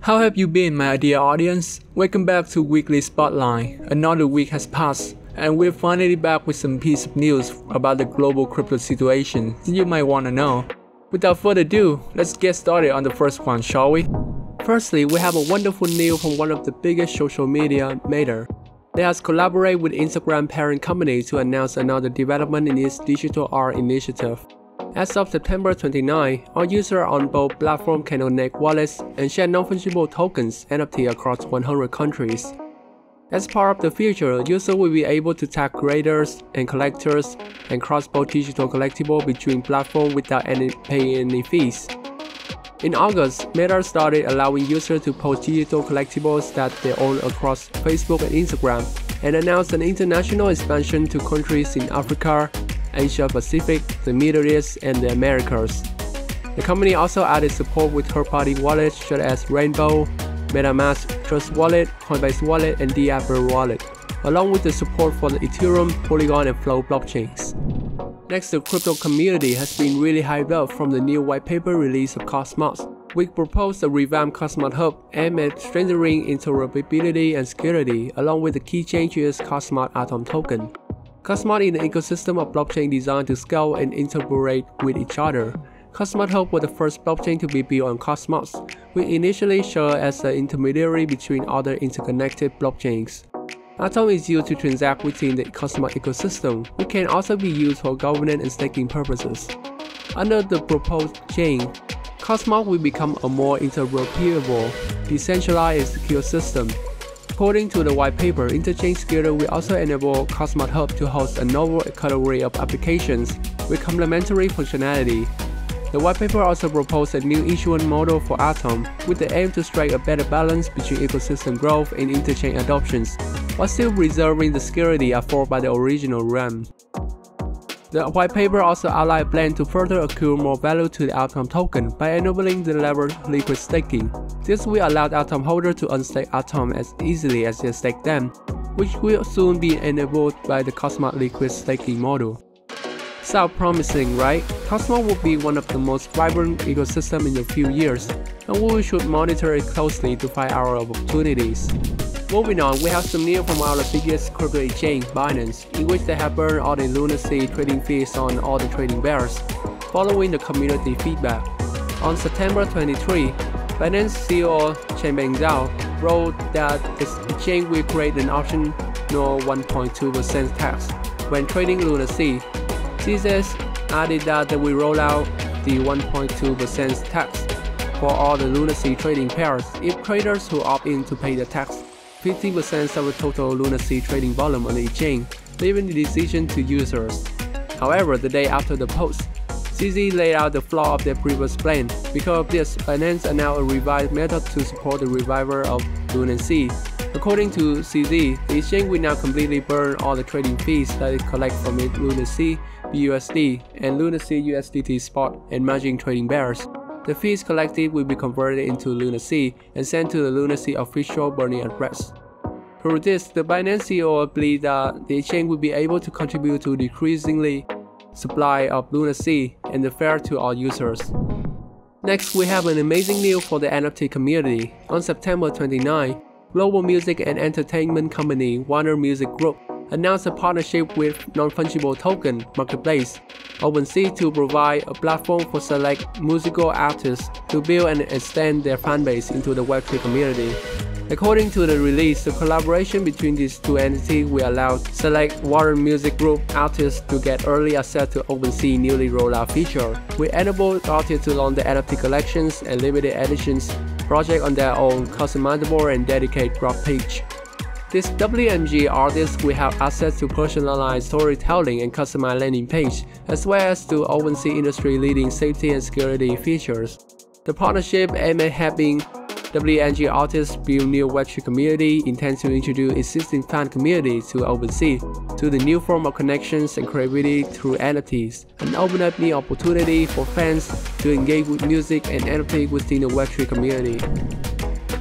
How have you been, my dear audience? Welcome back to Weekly Spotlight. Another week has passed, and we're finally back with some piece of news about the global crypto situation that you might want to know. Without further ado, let's get started on the first one, shall we? Firstly, we have a wonderful news from one of the biggest social media, Meta. They has collaborated with Instagram parent company to announce another development in its digital art initiative. As of September 29, all users on both platforms can connect wallets and share non-fungible tokens NFT across 100 countries. As part of the future, users will be able to tag creators and collectors and cross both digital collectible between platforms without any paying any fees. In August, Meta started allowing users to post digital collectibles that they own across Facebook and Instagram, and announced an international expansion to countries in Africa, Asia Pacific, the Middle East, and the Americas. The company also added support with third-party wallets such as Rainbow, MetaMask, Trust Wallet, Coinbase Wallet, and Dapper Wallet, along with the support for the Ethereum, Polygon, and Flow blockchains. Next, the crypto community has been really hyped up from the new white paper release of Cosmos, which proposed a revamped Cosmos Hub aimed at strengthening interoperability and security, along with the key changes Cosmos Atom token. Cosmos is an ecosystem of blockchain designed to scale and interoperate with each other. Cosmos Hub was the first blockchain to be built on Cosmos, which initially served as an intermediary between other interconnected blockchains. Atom is used to transact within the Cosmos ecosystem, which can also be used for governance and staking purposes. Under the proposed chain, Cosmos will become a more interoperable, decentralized secure system According to the white paper, Interchain Security will also enable Cosmos Hub to host a novel category of applications with complementary functionality. The white paper also proposed a new issuance model for Atom with the aim to strike a better balance between ecosystem growth and interchain adoptions, while still preserving the security afforded by the original RAM. The white paper also outlined a plan to further accrue more value to the Atom token by enabling the levered liquid staking. This will allow Atom holders to unstake Atom as easily as they stake them, which will soon be enabled by the Cosmos liquid staking model. Sound promising, right? Cosmos will be one of the most vibrant ecosystems in a few years, and we should monitor it closely to find our opportunities. Moving on, we have some news from our biggest crypto exchange, Binance, in which they have burned all the LUNC trading fees on all the trading bears, following the community feedback. On September 23, Binance CEO Changpeng Zhao wrote that the exchange will create an optional 1.2% tax when trading LUNC. CZ added that they will roll out the 1.2% tax for all the LUNC trading pairs if traders who opt in to pay the tax 50% of the total LUNC trading volume on the exchange, leaving the decision to users. However, the day after the post, CZ laid out the flaw of their previous plan. Because of this, Binance announced a revised method to support the revival of LUNC. According to CZ, the exchange will now completely burn all the trading fees that it collects from its LUNC, BUSD, and LUNC USDT spot and margin trading bears. The fees collected will be converted into LUNC and sent to the LUNC official burning address. Through this, the Binance CEO believes that the exchange will be able to contribute to decreasingly supply of LUNC and the fair to all users. Next, we have an amazing news for the NFT community. On September 29, global music and entertainment company Warner Music Group announced a partnership with non-fungible token marketplace OpenSea to provide a platform for select musical artists to build and extend their fanbase into the Web3 community. According to the release, the collaboration between these two entities will allow select Warner Music Group artists to get early access to OpenSea newly rolled out feature. We enable artists to launch the NFT collections and limited editions project on their own customizable and dedicated graph page. This WMG artist will have access to personalized storytelling and customized landing page, as well as to OpenSea industry-leading safety and security features. The partnership aimed at helping WMG artists build new Web3 community intends to introduce existing fan community to OpenSea to the new form of connections and creativity through NFTs, and open up new opportunity for fans to engage with music and NFT within the Web3 community.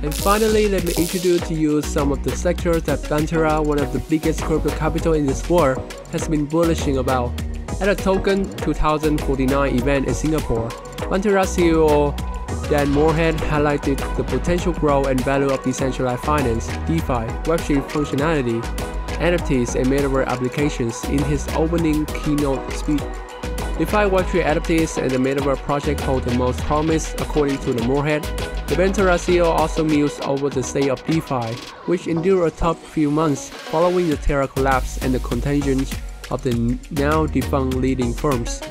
And finally, let me introduce to you some of the sectors that Pantera, one of the biggest crypto capital in this world, has been bullishing about. At a Token 2049 event in Singapore, Pantera CEO Dan Morehead highlighted the potential growth and value of decentralized finance, DeFi, Web3 functionality, NFTs, and metaverse applications in his opening keynote speech. DeFi Web3 NFTs and the Metaverse project hold the most promise according to the Morehead. The Pantera CEO also mused over the state of DeFi, which endured a tough few months following the Terra collapse and the contagion of the now defunct leading firms.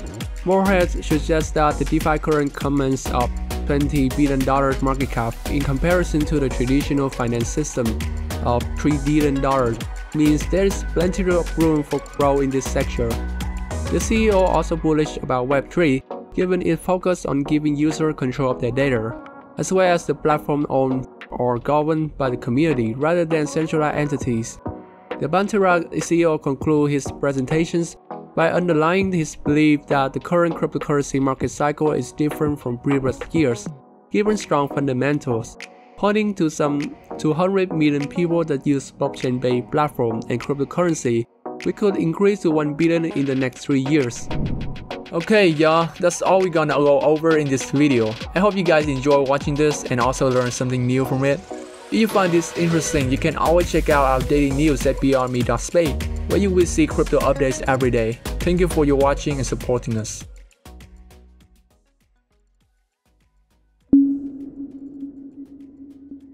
Morehead suggests that the DeFi current commands of $20 billion market cap in comparison to the traditional finance system of $3 billion means there is plenty of room for growth in this sector. The CEO also bullish about Web3 given its focus on giving users control of their data, as well as the platform owned or governed by the community rather than centralized entities. The Pantera CEO concluded his presentations by underlying his belief that the current cryptocurrency market cycle is different from previous years, given strong fundamentals, pointing to some 200 million people that use blockchain-based platform and cryptocurrency, we could increase to 1 billion in the next 3 years. Okay y'all, that's all we're gonna go over in this video. I hope you guys enjoy watching this and also learn something new from it. If you find this interesting, you can always check out our daily news at beyondme.space, where you will see crypto updates every day. Thank you for your watching and supporting us.